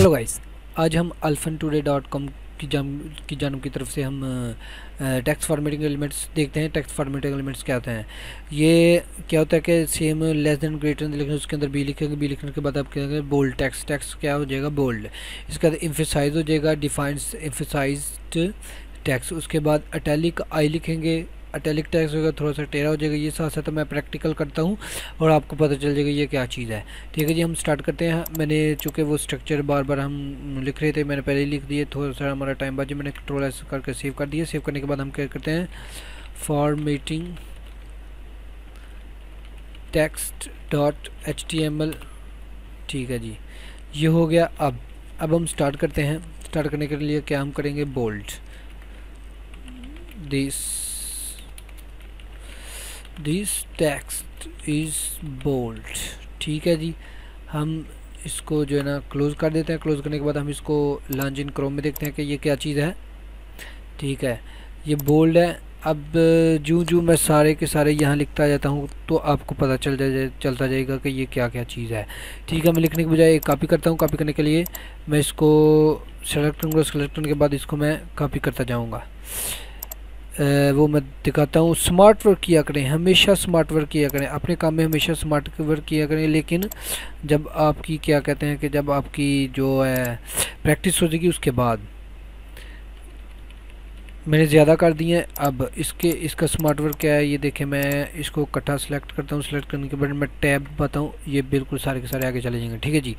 Hello guys آج ہم الفن today dot com کی جانب کی جانب کی طرف سے ہم ٹیکس فارمیٹنگ ایلیمنٹس دیکھتے ہیں۔ ٹیکس فارمیٹنگ ایلیمنٹس کیا ہوتے ہیں؟ یہ کیا ہوتا ہے کہ سیم لیس دین گریٹر لیکن اس کے اندر بی لکھیں گے۔ بی لکھنے کے بعد آپ کہیں گے بولڈ ٹیکس ٹیکس کیا ہو جائے گا؟ بولڈ اس کے بعد امفیسائز ہو جائے گا ڈیفائنس امفیسائزڈ ٹیکس اس کے بعد اٹیلک آئی لکھیں گے۔ اٹیلک ٹیکس ہوگا، تھوڑا سا ٹیرا ہو جائے گا۔ یہ ساتھ ساتھ میں پریکٹیکل کرتا ہوں اور آپ کو پتہ چل جائے گا یہ کیا چیز ہے۔ ٹھیک ہے جی ہم سٹارٹ کرتے ہیں۔ میں نے چونکہ وہ سٹرکچر بار بار ہم لکھ رہے تھے، میں نے پہلے لکھ دیے۔ تھوڑا سا ہمارا ٹائم بچے میں نے کنٹرول ایس کر کے سیو کر دیا۔ سیو کرنے کے بعد ہم کیا کرتے ہیں؟ Formatting text dot H T M L ٹھیک ہے جی یہ ہو گیا۔ اب اب ہم سٹارٹ کرتے ہیں۔ سٹارٹ کرنے کے لیے کیا ہم کریں گے؟ Bold this this text is bold ٹھیک ہے جی؟ ہم اس کو جو ہے نا کلوز کر دیتے ہیں. کلوز کرنے کے بعد ہم اس کو لانچ ان کروم میں دیکھتے ہیں کہ یہ کیا چیز ہے. ٹھیک ہے. یہ بولڈ ہے. اب جوں جوں میں سارے کے سارے یہاں لکھتا جاتا ہوں تو آپ کو پتہ چل جائے، چلتا جائے گا کہ یہ کیا کیا چیز ہے. ٹھیک ہے، میں لکھنے کے بجائے کاپی کرتا ہوں. کاپی کرنے کے لیے میں اس کو سلیکٹ کروں گا. سلیکٹ کرنے کے بعد اس کو میں کاپی کرتا جاؤں گا. وہ میں دکھاتا ہوں سمارٹ ورک کیا کریں، ہمیشہ سمارٹ ورک کیا کریں، اپنے کام میں ہمیشہ سمارٹ ورک کیا کریں، لیکن جب آپ کی کیا کہتے ہیں کہ جب آپ کی جو ہے پریکٹس ہو جائے گی اس کے بعد میں نے زیادہ کر دی ہیں۔ اب اس کے، اس کا سمارٹ ورک کیا ہے؟ یہ دیکھیں، میں اس کو کٹھا سلیکٹ کرتا ہوں سلیکٹ کرنے کے بعد میں ٹیب بتاؤں۔ یہ بالکل سارے کے سارے آگے چلے جائیں گے، ٹھیک ہے جی؟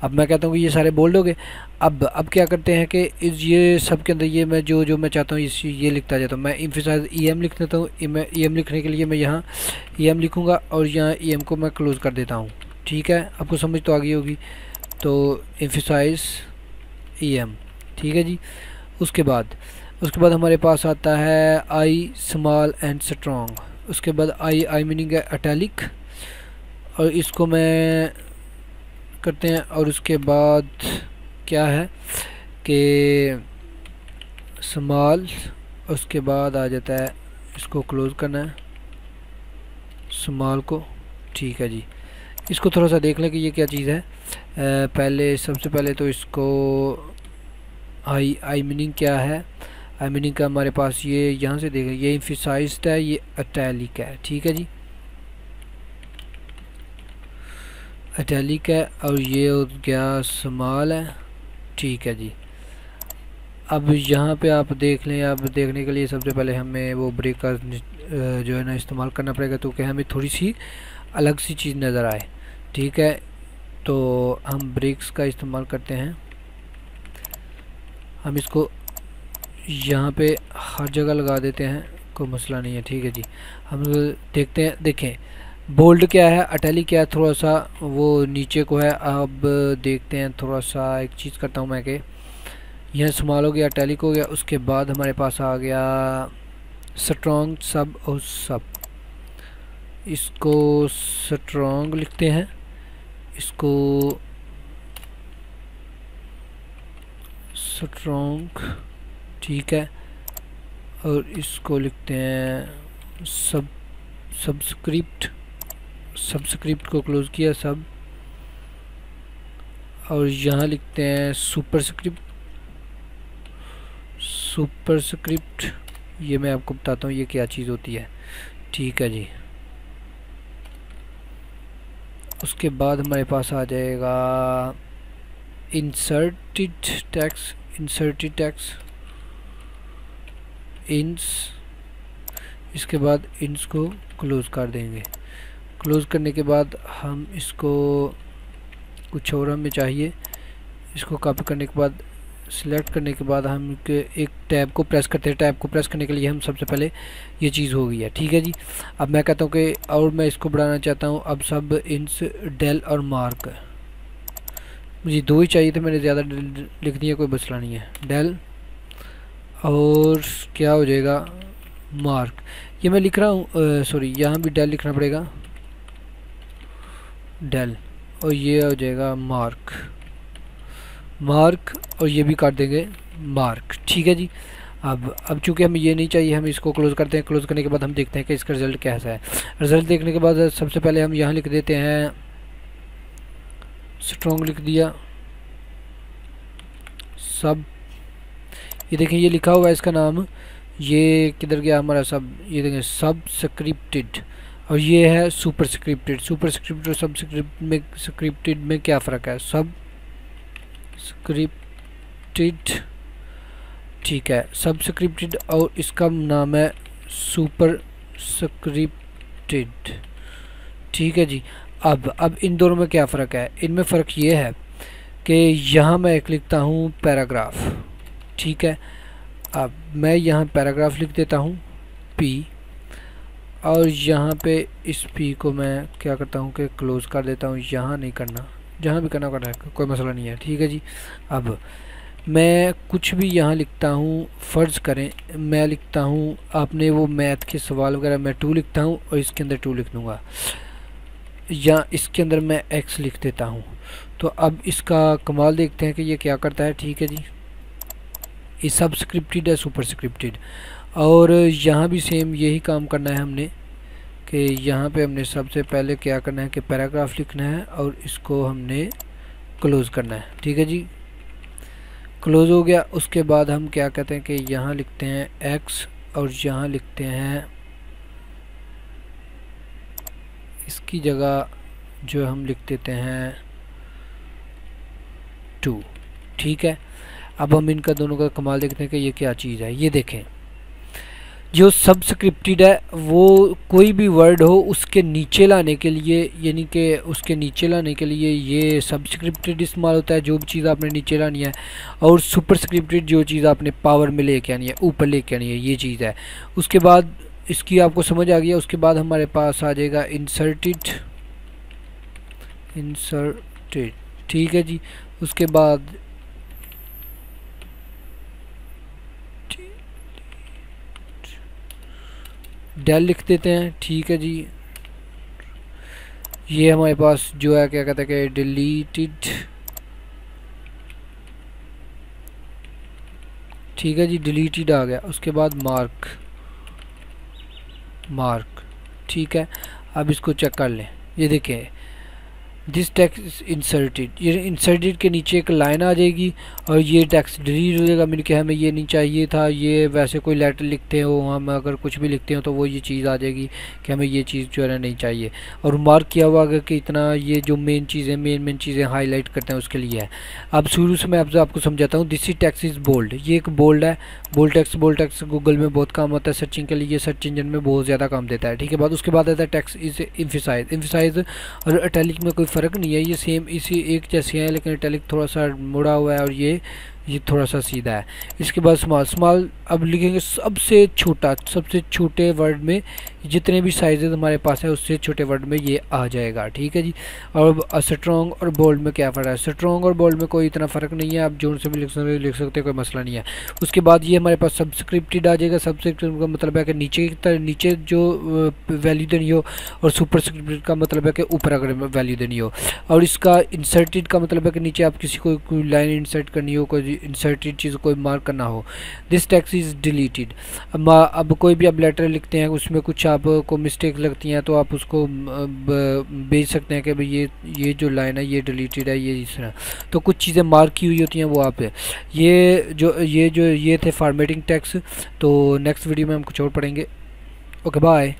اب میں کہتا ہوں کہ یہ سارے بولڈ ہو گئے۔ اب اب کیا کرتے ہیں کہ اس، یہ سب کے اندر یہ میں جو جو میں چاہتا ہوں، اس، یہ لکھتا جاتا ہوں۔ میں امفیسائز ای ایم لکھ دیتا ہوں۔ ای ایم لکھنے کے لیے میں یہاں ای ایم لکھوں گا اور یہاں ای ایم کو میں کلوز کر دیتا ہوں۔ ٹھیک ہے؟ آپ کو سمجھ تو آگئی ہوگی۔ تو امفیسائز ای ایم ٹھیک ہے جی؟ اس کے بعد اس کے بعد ہمارے پاس آتا ہے آئی سمال اینڈ سٹرونگ اس کے بعد آئی آئی میننگ ہے اٹیلک۔ اور اس کو میں کرتے ہیں۔ اور اس کے بعد کیا ہے کہ سمال، اس کے بعد آ جاتا ہے۔ اس کو کلوز کرنا ہے۔ سمال کو۔ ٹھیک ہے جی۔ اس کو تھوڑا سا دیکھ لیں کہ یہ کیا چیز ہے۔ پہلے، سب سے پہلے تو اس کو آئی آئی میننگ کیا ہے؟ آئی میننگ کا ہمارے پاس یہ یہاں سے دیکھیں یہ انفیسائزڈ ہے، یہ اٹیلک ہے، ٹھیک ہے جی؟ اٹیلک ہے اور یہ گیا سمال ہے؟ ٹھیک ہے جی۔ اب یہاں پہ آپ دیکھ لیں آپ دیکھنے کے لیے سب سے پہلے ہمیں وہ بریک کا جو ہے نا استعمال کرنا پڑے گا، تو کہ ہمیں تھوڑی سی الگ سی چیز نظر آئے۔ ٹھیک ہے، تو ہم بریکس کا استعمال کرتے ہیں۔ ہم اس کو یہاں پہ ہر جگہ لگا دیتے ہیں، کوئی مسئلہ نہیں ہے، ٹھیک ہے جی۔ ہم دیکھتے ہیں، دیکھیں، بولڈ کیا ہے، اٹیلی کیا ہے، تھوڑا سا وہ نیچے کو ہے۔ اب دیکھتے ہیں، تھوڑا سا ایک چیز کرتا ہوں میں کہ یہ سمال ہو گیا اٹیلک ہو گیا، اس کے بعد ہمارے پاس آ گیا سٹرونگ سب اور سب۔ اس کو سٹرونگ لکھتے ہیں، اس کو سٹرونگ ٹھیک ہے۔ اور اس کو لکھتے ہیں سب، سبسکرپٹ سبسکرپٹ کو کلوز کیا سب۔ اور یہاں لکھتے ہیں سپر سکرپٹ سپر سکرپٹ یہ میں آپ کو بتاتا ہوں یہ کیا چیز ہوتی ہے۔ ٹھیک ہے جی۔ اس کے بعد ہمارے پاس آ جائے گا inserted text inserted text. Ins, اس کے بعد انس کو کلوز کر دیں گے۔ کلوز کرنے کے بعد ہم اس کو کچھ اور ہمیں چاہیے۔ اس کو کاپی کرنے کے بعد، سلیکٹ کرنے کے بعد ہم ایک ٹیب کو پریس کرتے ہیں۔ ٹیب کو پریس کرنے کے لیے ہم سب سے پہلے یہ چیز ہو گئی ہے۔ ٹھیک ہے جی؟ اب میں کہتا ہوں کہ اور میں اس کو بڑھانا چاہتا ہوں۔ اب سب انس، ڈیل اور مارک۔ مجھے دو ہی چاہیے تھے، میں نے زیادہ لکھ دیا، کوئی مسئلہ نہیں ہے۔ ڈیل اور کیا ہو جائے گا؟ مارک یہ میں لکھ رہا ہوں سوری یہاں بھی ڈیل لکھنا پڑے گا۔ ڈیل اور یہ ہو جائے گا مارک مارک اور یہ بھی کر دیں گے مارک ٹھیک ہے جی؟ اب اب چونکہ ہمیں یہ نہیں چاہیے، ہم اس کو کلوز کرتے ہیں۔ کلوز کرنے کے بعد ہم دیکھتے ہیں کہ اس کا رزلٹ کیسا ہے۔ رزلٹ دیکھنے کے بعد سب سے پہلے ہم یہاں لکھ دیتے ہیں۔ اسٹرانگ لکھ دیا۔ سب یہ دیکھیں، یہ لکھا ہوا ہے اس کا نام، یہ کدھر گیا ہمارا سب، یہ دیکھیں، سب سکرپٹڈ۔ اور یہ ہے سپر سکرپٹڈ۔ سپر سکرپٹڈ اور سب سکرپٹ میں، سکرپٹڈ میں کیا فرق ہے؟ سب سکرپٹڈ، ٹھیک ہے، سب سکرپٹڈ اور اس کا نام ہے سپر سکرپٹڈ۔ ٹھیک ہے جی۔ اب اب ان دونوں میں کیا فرق ہے؟ ان میں فرق یہ ہے کہ یہاں میں ایک لکھتا ہوں پیراگراف۔ ٹھیک ہے۔ اب میں یہاں پیراگراف لکھ دیتا ہوں پی اور یہاں پہ اس پی کو میں کیا کرتا ہوں کہ کلوز کر دیتا ہوں، یہاں نہیں کرنا۔ جہاں بھی کرنا کرنا ہے، کوئی مسئلہ نہیں ہے، ٹھیک ہے جی۔ اب میں کچھ بھی یہاں لکھتا ہوں، فرض کریں میں لکھتا ہوں آپ نے وہ میتھ کے سوال وغیرہ میں ٹو لکھتا ہوں اور اس کے اندر ٹو لکھ دوں گا۔ یا اس کے اندر میں ایکس لکھ دیتا ہوں۔ تو اب اس کا کمال دیکھتے ہیں کہ یہ کیا کرتا ہے، ٹھیک ہے جی۔ یہ سب سکرپٹڈ ہے سپر سکرپٹڈ اور یہاں بھی سیم یہی کام کرنا ہے ہم نے کہ یہاں پہ ہم نے سب سے پہلے کیا کرنا ہے کہ پیراگراف لکھنا ہے اور اس کو ہم نے کلوز کرنا ہے۔ ٹھیک ہے جی؟ کلوز ہو گیا۔ اس کے بعد ہم کیا کہتے ہیں کہ یہاں لکھتے ہیں ایکس اور یہاں لکھتے ہیں اس کی جگہ جو ہم لکھ دیتے ہیں ٹو ٹھیک ہے؟ اب ہم ان کا دونوں کا کمال دیکھتے ہیں کہ یہ کیا چیز ہے؟ یہ دیکھیں۔ جو سبسکرپٹیڈ ہے، وہ کوئی بھی ورڈ ہو، اس کے نیچے لانے کے لیے یعنی کہ اس کے نیچے لانے کے لیے یہ سبسکرپٹیڈ استعمال ہوتا ہے، جو بھی چیز آپ نے نیچے لانی ہے، اور سپرسکرپٹیڈ جو چیز آپ نے پاور میں لے کے آنی ہے، اوپر لے کے آنی ہے، یہ چیز ہے۔ اس کے بعد اس کی آپ کو سمجھ آ گیا اس کے بعد ہمارے پاس آ جائے گا انسرٹڈ انسرٹڈ ٹھیک ہے جی۔ اس کے بعد ڈیل لکھ دیتے ہیں۔ ٹھیک ہے جی۔ یہ ہمارے پاس جو ہے، کیا کہتے ہیں کہ ڈیلیٹڈ ٹھیک ہے جی ڈیلیٹڈ آ گیا۔ اس کے بعد مارک مارک ٹھیک ہے۔ اب اس کو چیک کر لیں۔ یہ دیکھیں۔ دس ٹیکس انسرٹیڈ یہ انسرٹیڈ کے نیچے ایک لائن آ جائے گی اور یہ ٹیکس ڈیلیٹ ہو جائے گا۔ میں نے کہا ہمیں یہ نہیں چاہیے تھا، یہ ویسے کوئی لیٹر لکھتے ہو، ہم اگر کچھ بھی لکھتے ہوں تو وہ یہ چیز آ جائے گی کہ ہمیں یہ چیز جو ہے نا نہیں چاہیے۔ اور مارک کیا ہوا اگر کہ اتنا یہ جو مین چیزیں مین مین چیزیں ہائی لائٹ کرتے ہیں اس کے لیے ہے۔ اب شروع سے میں اب آپ کو سمجھاتا ہوں۔ دس ٹیکس از بولڈ یہ ایک بولڈ ہے۔ Bold text bold text Google میں بہت کام ہوتا ہے۔ سرچنگ کے لیے سرچ انجن میں بہت زیادہ کام دیتا ہے۔ ٹھیک ہے، بعد اس کے بعد آتا ہے ٹیکس از امفیسائز امفیسائز اور اٹیلک میں کوئی فرق نہیں ہے، یہ سیم اسی ایک جیسے ہیں، لیکن اٹیلک تھوڑا سا مڑا ہوا ہے اور یہ یہ تھوڑا سا سیدھا ہے۔ اس کے بعد سمال سمال اب لکھیں گے سب سے چھوٹا، سب سے چھوٹے ورڈ میں جتنے بھی سائزز ہمارے پاس ہیں، اس سے چھوٹے ورڈ میں یہ آ جائے گا، ٹھیک ہے جی؟ اور سٹرونگ اور بولڈ میں کیا فرق ہے؟ سٹرونگ اور بولڈ میں کوئی اتنا فرق نہیں ہے، آپ جون سے بھی لکھ سکتے لکھ سکتے کوئی مسئلہ نہیں ہے۔ اس کے بعد یہ ہمارے پاس سبسکرپٹڈ آ جائے گا سبسکرپٹڈ کا مطلب ہے کہ نیچے نیچے جو ویلیو دینی ہو، اور سپر سکرپٹڈ کا مطلب ہے کہ اوپر اگر ویلیو دینی ہو۔ اور اس کا انسرٹڈ کا مطلب ہے کہ نیچے آپ کسی کو کوئی لائن انسرٹ کرنی ہو، کوئی انسرٹڈ چیز کوئی مارک کرنا ہو۔ دس ٹیکس از ڈیلیٹڈ اب کوئی بھی اب لیٹر لکھتے ہیں، اس میں کچھ آپ کو مسٹیک لگتی ہیں تو آپ اس کو بھیج سکتے ہیں کہ بھئی یہ یہ جو لائن ہے، یہ ڈیلیٹڈ ہے، یہ اس طرح۔ تو کچھ چیزیں مارک کی ہوئی ہوتی ہیں وہ آپ، یہ جو یہ جو، یہ تھے فارمیٹنگ ٹیکس تو نیکسٹ ویڈیو میں ہم کچھ اور پڑھیں گے۔ Okay bye